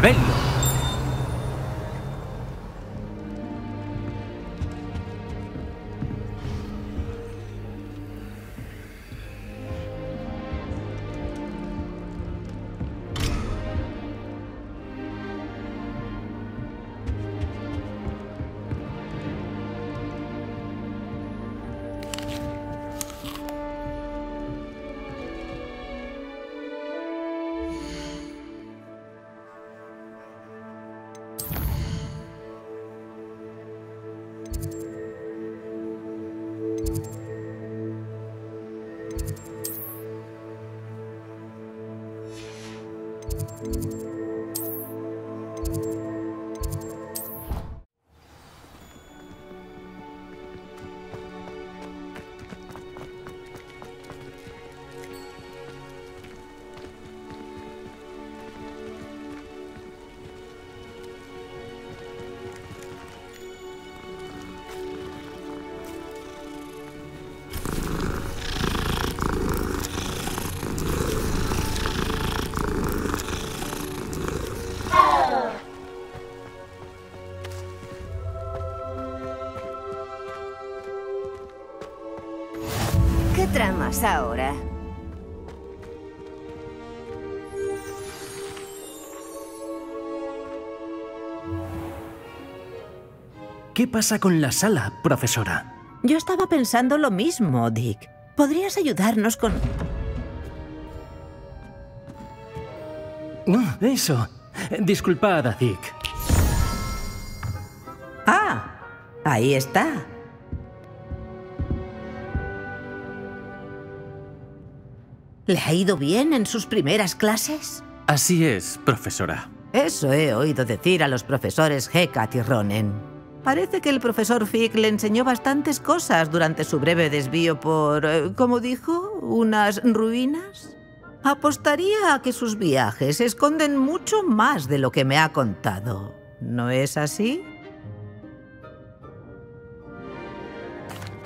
¡Rebelio! Ahora? ¿Qué pasa con la sala, profesora? Yo estaba pensando lo mismo, Dick. ¿Podrías ayudarnos con...? No, eso. Disculpad, Dick. Ah, ahí está. ¿Le ha ido bien en sus primeras clases? Así es, profesora. Eso he oído decir a los profesores Hecat y Ronen. Parece que el profesor Fick le enseñó bastantes cosas durante su breve desvío por, eh, ¿cómo dijo? ¿Unas ruinas? Apostaría a que sus viajes esconden mucho más de lo que me ha contado. ¿No es así?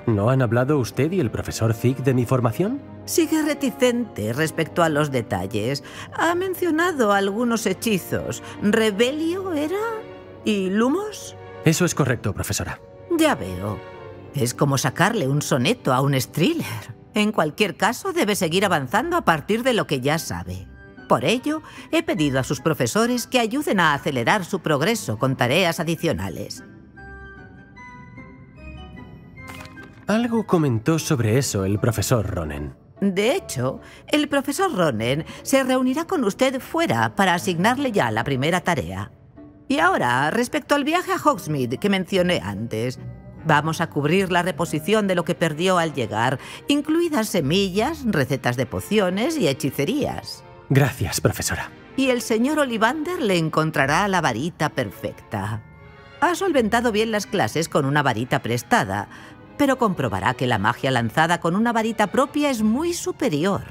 ¿No han hablado usted y el profesor Fick de mi formación? Sigue reticente respecto a los detalles. Ha mencionado algunos hechizos. ¿Rebelio era? ¿Y Lumos? Eso es correcto, profesora. Ya veo. Es como sacarle un soneto a un thriller. En cualquier caso, debe seguir avanzando a partir de lo que ya sabe. Por ello, he pedido a sus profesores que ayuden a acelerar su progreso con tareas adicionales. Algo comentó sobre eso el profesor Ronen. De hecho, el profesor Ronen se reunirá con usted fuera para asignarle ya la primera tarea. Y ahora, respecto al viaje a Hogsmeade que mencioné antes, vamos a cubrir la reposición de lo que perdió al llegar, incluidas semillas, recetas de pociones y hechicerías. Gracias, profesora. Y el señor Olivander le encontrará la varita perfecta. Ha solventado bien las clases con una varita prestada, pero comprobará que la magia lanzada con una varita propia es muy superior.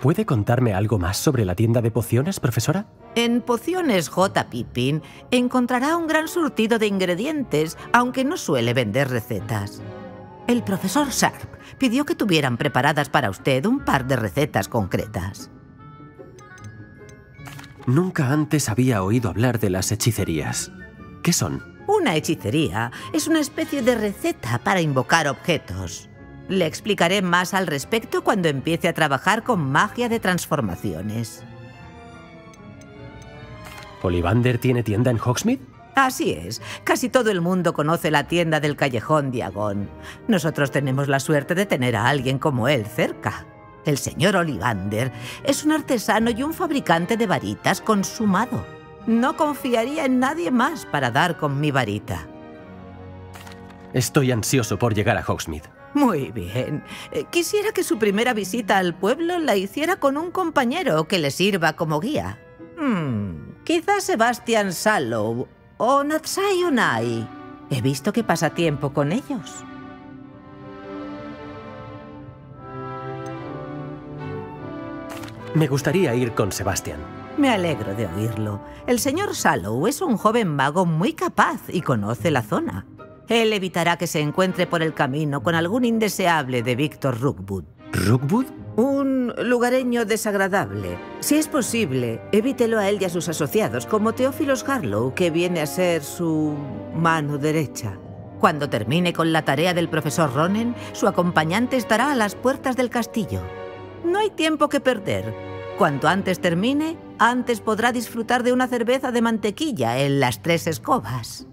¿Puede contarme algo más sobre la tienda de pociones, profesora? En Pociones J. Pippin encontrará un gran surtido de ingredientes, aunque no suele vender recetas. El profesor Sharp pidió que tuvieran preparadas para usted un par de recetas concretas. Nunca antes había oído hablar de las hechicerías. ¿Qué son? Una hechicería es una especie de receta para invocar objetos. Le explicaré más al respecto cuando empiece a trabajar con magia de transformaciones. ¿Olivander tiene tienda en Hogsmeade? Así es. Casi todo el mundo conoce la tienda del callejón Diagón. Nosotros tenemos la suerte de tener a alguien como él cerca. El señor Olivander es un artesano y un fabricante de varitas consumado. No confiaría en nadie más para dar con mi varita. Estoy ansioso por llegar a Hogsmeade. Muy bien. Eh, Quisiera que su primera visita al pueblo la hiciera con un compañero que le sirva como guía. Hmm, quizás Sebastian Sallow o Natsai Unai. He visto que pasa tiempo con ellos. Me gustaría ir con Sebastián. Me alegro de oírlo. El señor Sallow es un joven mago muy capaz y conoce la zona. Él evitará que se encuentre por el camino con algún indeseable de Víctor Rookwood. ¿Rookwood? Un lugareño desagradable. Si es posible, evítelo a él y a sus asociados, como Teófilos Harlow, que viene a ser su mano derecha. Cuando termine con la tarea del profesor Ronen, su acompañante estará a las puertas del castillo. No hay tiempo que perder. Cuanto antes termine, antes podrá disfrutar de una cerveza de mantequilla en las tres escobas.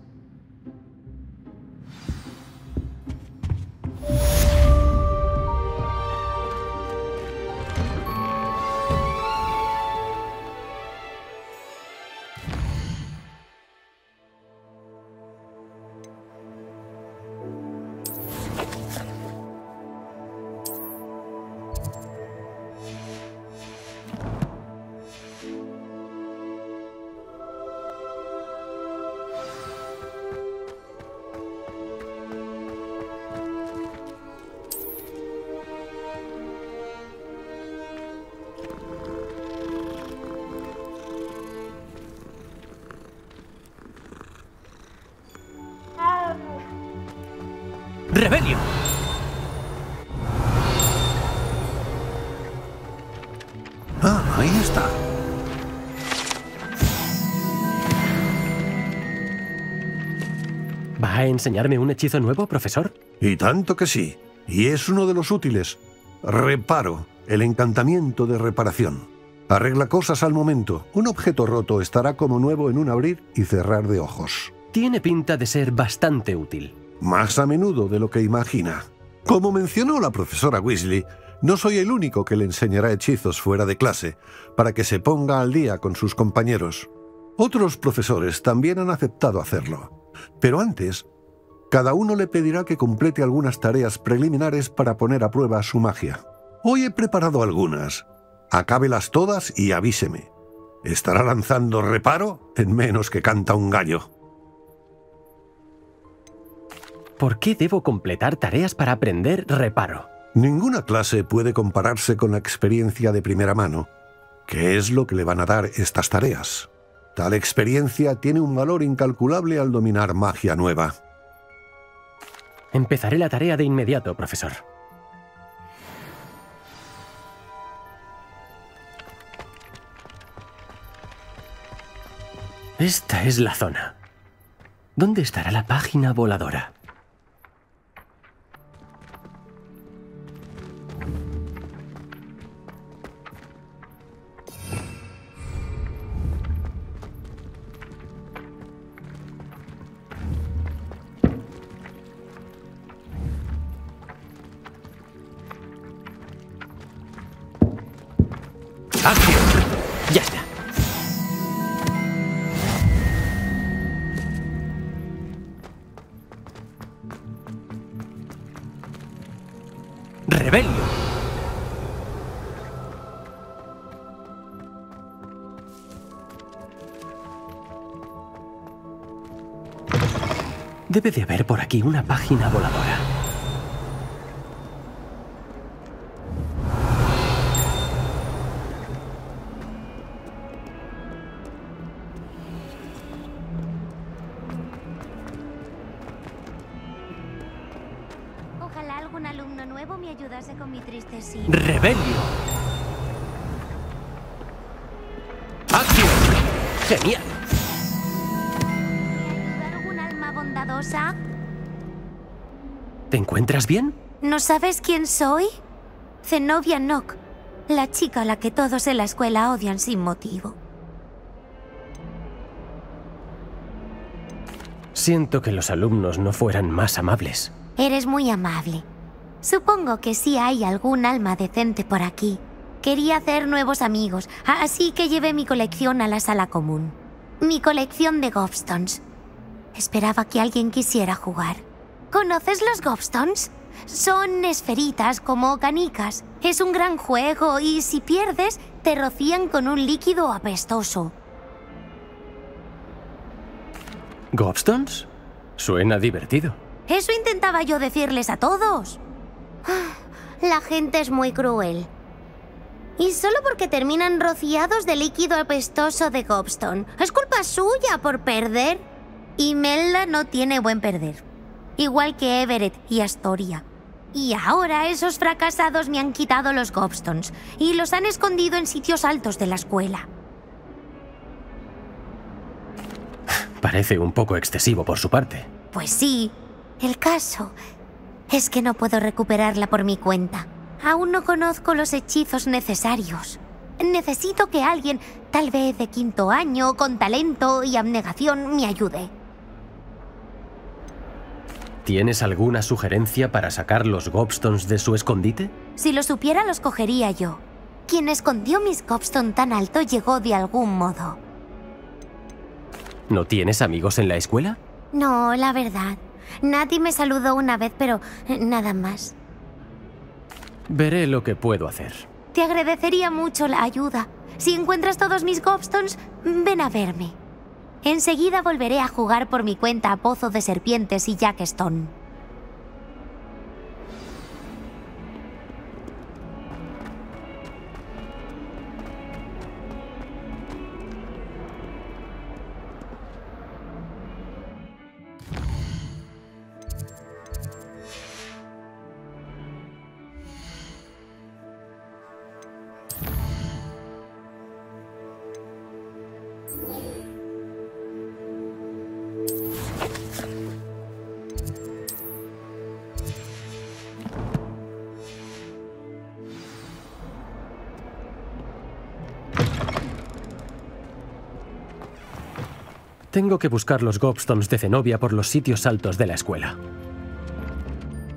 Ah, ahí está. ¿Va a enseñarme un hechizo nuevo, profesor? Y tanto que sí. Y es uno de los útiles. Reparo, el encantamiento de reparación. Arregla cosas al momento. Un objeto roto estará como nuevo en un abrir y cerrar de ojos. Tiene pinta de ser bastante útil. Más a menudo de lo que imagina. Como mencionó la profesora Weasley, no soy el único que le enseñará hechizos fuera de clase, para que se ponga al día con sus compañeros. Otros profesores también han aceptado hacerlo. Pero antes, cada uno le pedirá que complete algunas tareas preliminares para poner a prueba su magia. Hoy he preparado algunas. Acábelas todas y avíseme. Estará lanzando reparo en menos que canta un gallo. ¿Por qué debo completar tareas para aprender reparo? Ninguna clase puede compararse con la experiencia de primera mano, que es lo que le van a dar estas tareas. Tal experiencia tiene un valor incalculable al dominar magia nueva. Empezaré la tarea de inmediato, profesor. Esta es la zona. ¿Dónde estará la página voladora? Ya está. Debe de haber por aquí una página voladora. Algún alumno nuevo me ayudase con mi triste sí. ¡Rebelio! ¡Acción! ¡Genial! ¿Me ayuda algún alma bondadosa? ¿Te encuentras bien? ¿No sabes quién soy? Zenobia Nock, la chica a la que todos en la escuela odian sin motivo. Siento que los alumnos no fueran más amables. Eres muy amable. Supongo que sí hay algún alma decente por aquí. Quería hacer nuevos amigos, así que llevé mi colección a la sala común. Mi colección de gobstones. Esperaba que alguien quisiera jugar. ¿Conoces los gobstones? Son esferitas como canicas. Es un gran juego y si pierdes, te rocían con un líquido apestoso. ¿Gobstones? Suena divertido. Eso intentaba yo decirles a todos. La gente es muy cruel. Y solo porque terminan rociados de líquido apestoso de Gobstone. Es culpa suya por perder. Y Melda no tiene buen perder. Igual que Everett y Astoria. Y ahora esos fracasados me han quitado los gobstones y los han escondido en sitios altos de la escuela. Parece un poco excesivo por su parte. Pues sí, el caso es que no puedo recuperarla por mi cuenta. Aún no conozco los hechizos necesarios. Necesito que alguien, tal vez de quinto año, con talento y abnegación, me ayude. ¿Tienes alguna sugerencia para sacar los gobstones de su escondite? Si lo supiera, los cogería yo. Quien escondió mis gobstones tan alto llegó de algún modo. ¿No tienes amigos en la escuela? No, la verdad. Nadie me saludó una vez, pero eh, nada más. Veré lo que puedo hacer. Te agradecería mucho la ayuda. Si encuentras todos mis gobstones, ven a verme. Enseguida volveré a jugar por mi cuenta a Pozo de Serpientes y Jackstone. Tengo que buscar los gobstones de Zenobia por los sitios altos de la escuela.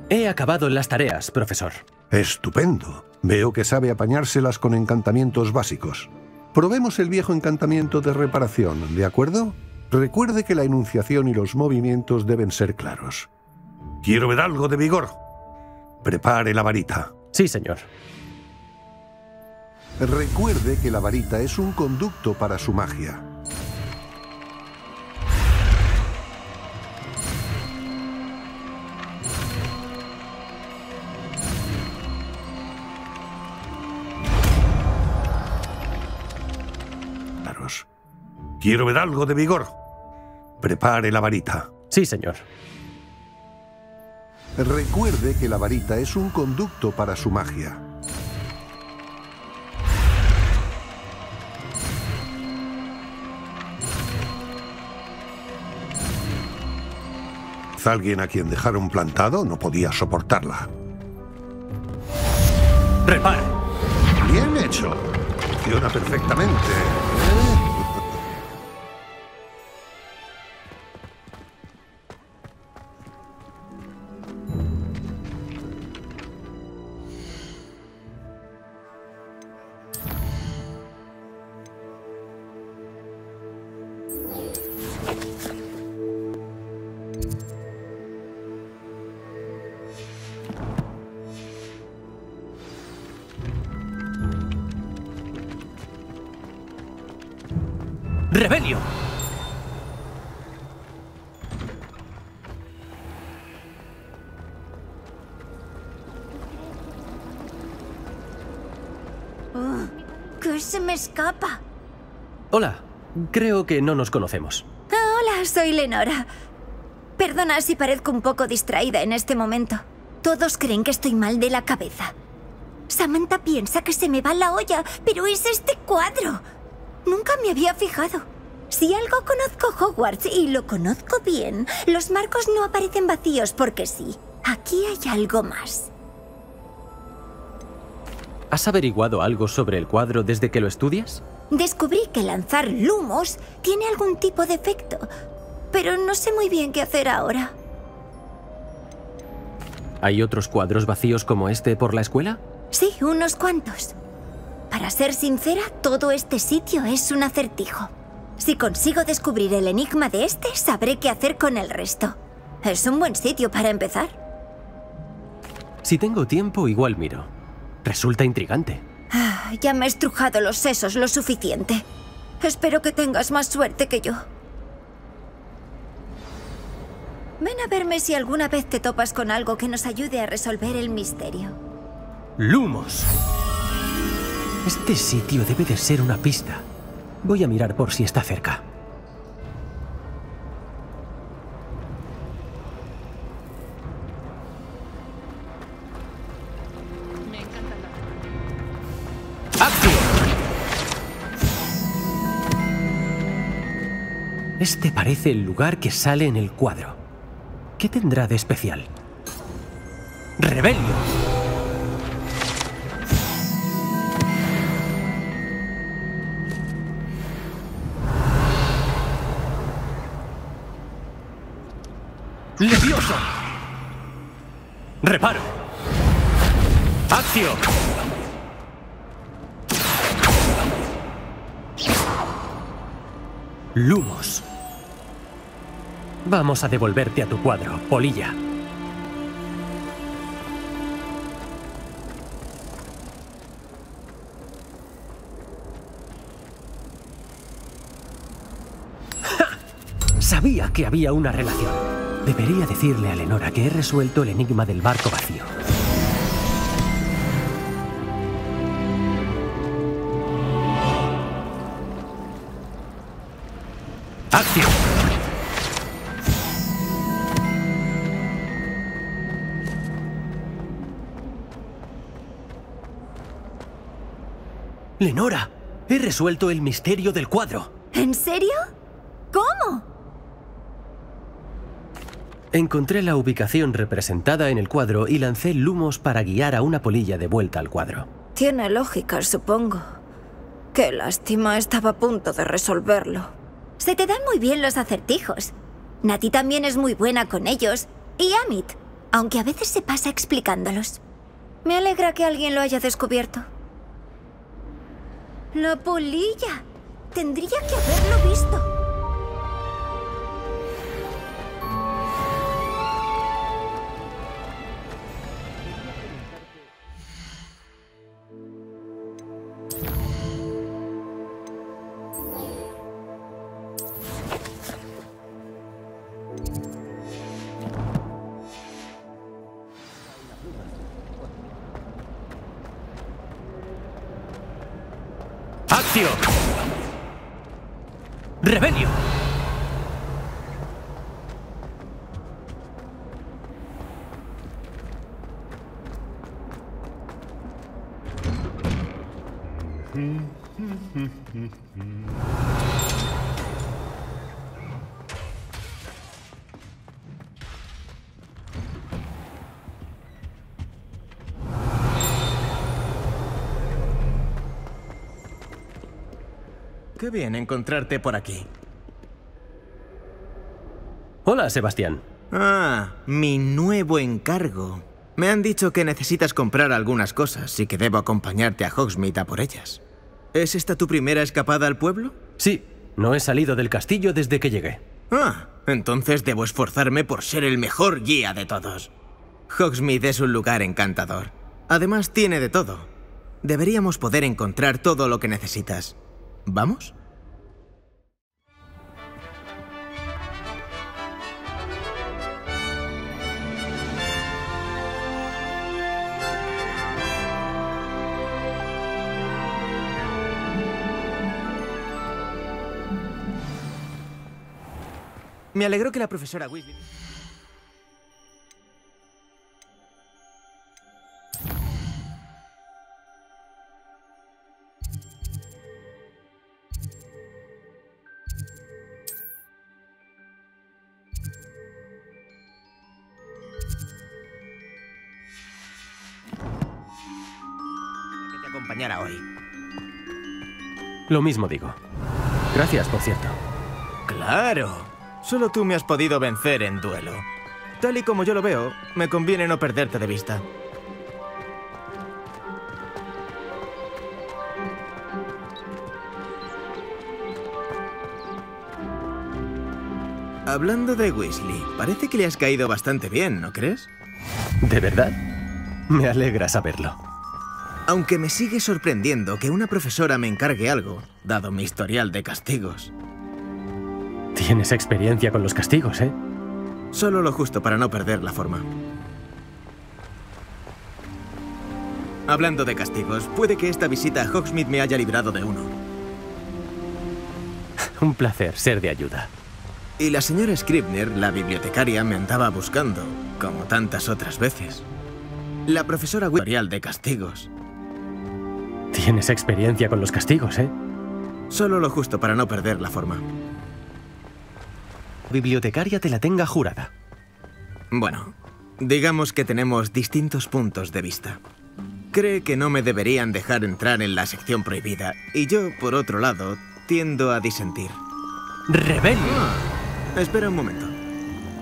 He acabado las tareas, profesor. Estupendo. Veo que sabe apañárselas con encantamientos básicos. Probemos el viejo encantamiento de reparación, ¿de acuerdo? Recuerde que la enunciación y los movimientos deben ser claros. Quiero ver algo de vigor. Prepare la varita. Sí, señor. Recuerde que la varita es un conducto para su magia. Quiero ver algo de vigor. Prepare la varita. Sí, señor. Recuerde que la varita es un conducto para su magia. Alguien a quien dejaron plantado no podía soportarla. ¡Repare! Bien hecho. Funciona perfectamente. ¡Rebelio! ¿Qué se me escapa? Hola. Creo que no nos conocemos. Ah, hola, soy Lenora. Perdona si parezco un poco distraída en este momento. Todos creen que estoy mal de la cabeza. Samantha piensa que se me va la olla, pero es este cuadro. Nunca me había fijado. Si algo conozco Hogwarts y lo conozco bien, los marcos no aparecen vacíos porque sí. Aquí hay algo más. ¿Has averiguado algo sobre el cuadro desde que lo estudias? Descubrí que lanzar lumos tiene algún tipo de efecto, pero no sé muy bien qué hacer ahora. ¿Hay otros cuadros vacíos como este por la escuela? Sí, unos cuantos. Para ser sincera, todo este sitio es un acertijo. Si consigo descubrir el enigma de este, sabré qué hacer con el resto. Es un buen sitio para empezar. Si tengo tiempo, igual miro. Resulta intrigante. Ah, ya me he estrujado los sesos lo suficiente. Espero que tengas más suerte que yo. Ven a verme si alguna vez te topas con algo que nos ayude a resolver el misterio. ¡Lumos! Este sitio debe de ser una pista. Voy a mirar por si está cerca. Me encanta la... Este parece el lugar que sale en el cuadro. ¿Qué tendrá de especial? ¡Rebelio! ¡Levioso! ¡Reparo! ¡Acción! Lumos. Vamos a devolverte a tu cuadro, Polilla. Sabía que había una relación. Debería decirle a Lenora que he resuelto el enigma del barco vacío. ¡Acción! Lenora, he resuelto el misterio del cuadro. ¿En serio? ¿Cómo? Encontré la ubicación representada en el cuadro y lancé lumos para guiar a una polilla de vuelta al cuadro. Tiene lógica, supongo. Qué lástima, estaba a punto de resolverlo. Se te dan muy bien los acertijos. Nati también es muy buena con ellos. Y Amit, aunque a veces se pasa explicándolos. Me alegra que alguien lo haya descubierto. La polilla. Tendría que haberlo visto. ¡Rebelio! Qué bien encontrarte por aquí. Hola, Sebastián. Ah, mi nuevo encargo. Me han dicho que necesitas comprar algunas cosas y que debo acompañarte a Hogsmeade a por ellas. ¿Es esta tu primera escapada al pueblo? Sí, no he salido del castillo desde que llegué. Ah, entonces debo esforzarme por ser el mejor guía de todos. Hogsmeade es un lugar encantador. Además tiene de todo. Deberíamos poder encontrar todo lo que necesitas. ¿Vamos? Me alegró que la profesora Weasley... Lo mismo digo. Gracias, por cierto. Claro. Solo tú me has podido vencer en duelo. Tal y como yo lo veo, me conviene no perderte de vista. Hablando de Weasley, parece que le has caído bastante bien, ¿no crees? ¿De verdad? Me alegra saberlo. Aunque me sigue sorprendiendo que una profesora me encargue algo, dado mi historial de castigos. Tienes experiencia con los castigos, ¿eh? Solo lo justo para no perder la forma. Hablando de castigos, puede que esta visita a Hogsmeade me haya librado de uno. Un placer ser de ayuda. Y la señora Scribner, la bibliotecaria, me andaba buscando, como tantas otras veces. La profesora Historial de castigos. Tienes experiencia con los castigos, ¿eh? Solo lo justo para no perder la forma. bibliotecaria te la tenga jurada. Bueno, digamos que tenemos distintos puntos de vista. Cree que no me deberían dejar entrar en la sección prohibida, y yo, por otro lado, tiendo a disentir. ¡Rebelde! Ah, espera un momento.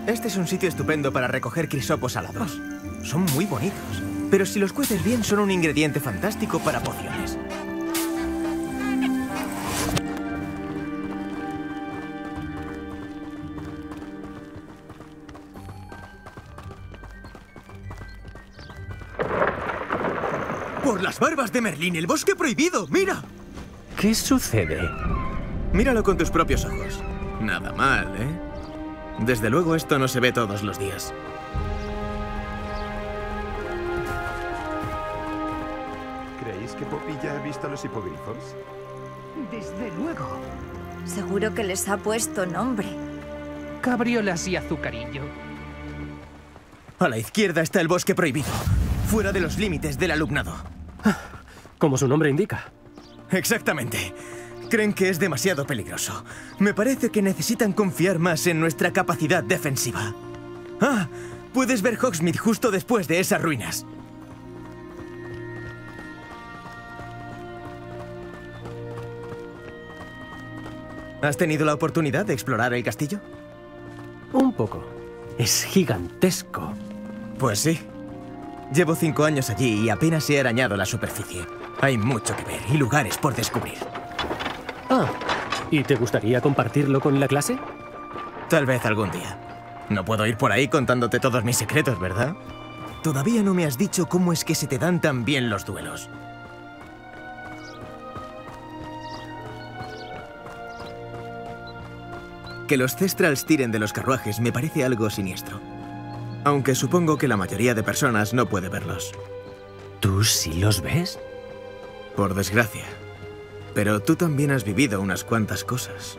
Este es un sitio estupendo para recoger crisopos alados. Son muy bonitos, pero si los cueces bien son un ingrediente fantástico para pociones. ¡Por las barbas de Merlín, el bosque prohibido! ¡Mira! ¿Qué sucede? Míralo con tus propios ojos. Nada mal, ¿eh? Desde luego esto no se ve todos los días. Que Poppy ya ha visto los hipogrifos? Desde luego. Seguro que les ha puesto nombre. Cabriolas y azucarillo. A la izquierda está el bosque prohibido, fuera de los límites del alumnado. Como su nombre indica. Exactamente. Creen que es demasiado peligroso. Me parece que necesitan confiar más en nuestra capacidad defensiva. Ah, puedes ver Hogsmeade justo después de esas ruinas. ¿Has tenido la oportunidad de explorar el castillo? Un poco. Es gigantesco. Pues sí. Llevo cinco años allí y apenas he arañado la superficie. Hay mucho que ver y lugares por descubrir. Ah, ¿y te gustaría compartirlo con la clase? Tal vez algún día. No puedo ir por ahí contándote todos mis secretos, ¿verdad? Todavía no me has dicho cómo es que se te dan tan bien los duelos. Que los Cestrals tiren de los carruajes me parece algo siniestro. Aunque supongo que la mayoría de personas no puede verlos. ¿Tú sí los ves? Por desgracia. Pero tú también has vivido unas cuantas cosas.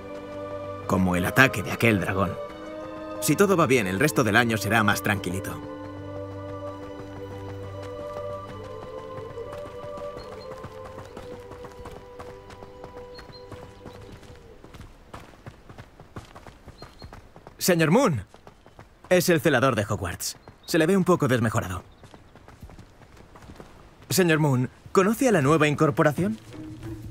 Como el ataque de aquel dragón. Si todo va bien, el resto del año será más tranquilito. Señor Moon. Es el celador de Hogwarts. Se le ve un poco desmejorado. Señor Moon, ¿conoce a la nueva incorporación?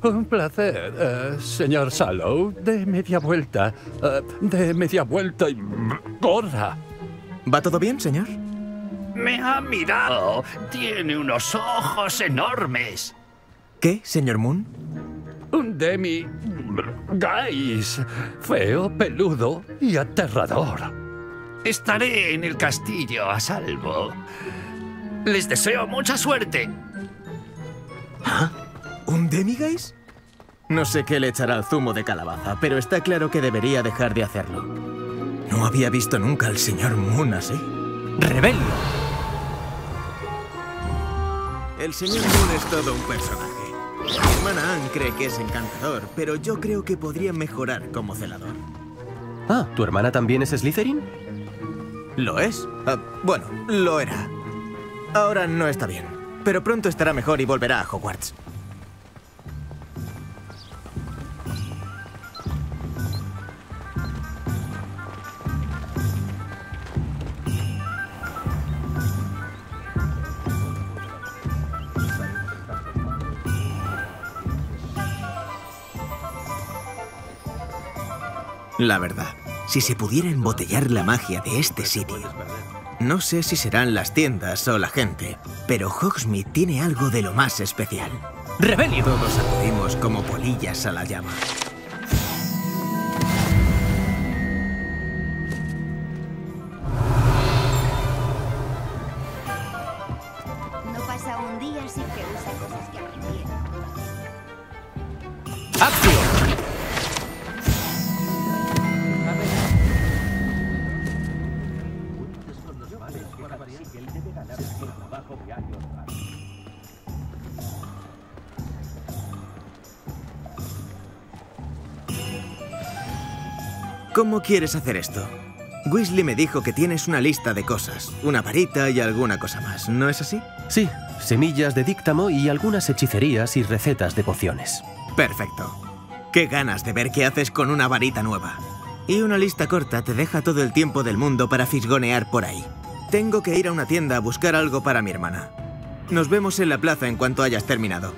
Un placer, eh, señor Sallow. De media vuelta. eh, de media vuelta y... ¡Corra! ¿Va todo bien, señor? Me ha mirado. Tiene unos ojos enormes. ¿Qué, señor Moon? Un demi... Guys. Feo, peludo y aterrador. Estaré en el castillo a salvo. Les deseo mucha suerte. ¿Un demiguise? No sé qué le echará al zumo de calabaza, pero está claro que debería dejar de hacerlo. No había visto nunca al señor Moon así. ¡Rebelde! El señor Moon es todo un personaje. Mi hermana Anne cree que es encantador, pero yo creo que podría mejorar como celador. Ah, ¿tu hermana también es Slytherin? ¿Lo es? Ah, bueno, lo era. Ahora no está bien, pero pronto estará mejor y volverá a Hogwarts. La verdad, si se pudiera embotellar la magia de este sitio, no sé si serán las tiendas o la gente, pero Hogsmeade tiene algo de lo más especial. ¡Rebelio! Todos acudimos como polillas a la llama. No pasa un día sin que use cosas que aprendí. ¿Cómo quieres hacer esto? Weasley me dijo que tienes una lista de cosas, una varita y alguna cosa más, ¿no es así? Sí, semillas de díctamo y algunas hechicerías y recetas de pociones. Perfecto. Qué ganas de ver qué haces con una varita nueva. Y una lista corta te deja todo el tiempo del mundo para fisgonear por ahí. Tengo que ir a una tienda a buscar algo para mi hermana. Nos vemos en la plaza en cuanto hayas terminado.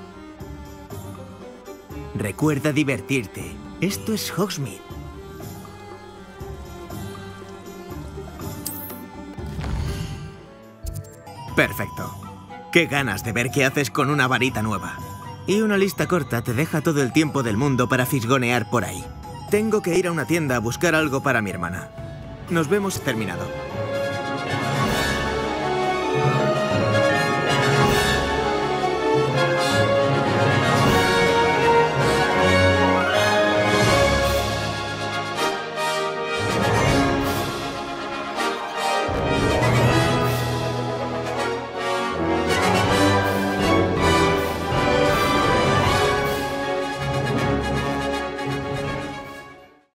Recuerda divertirte. Esto es Hogsmeade. Perfecto. Qué ganas de ver qué haces con una varita nueva. Y una lista corta te deja todo el tiempo del mundo para fisgonear por ahí. Tengo que ir a una tienda a buscar algo para mi hermana. Nos vemos terminado.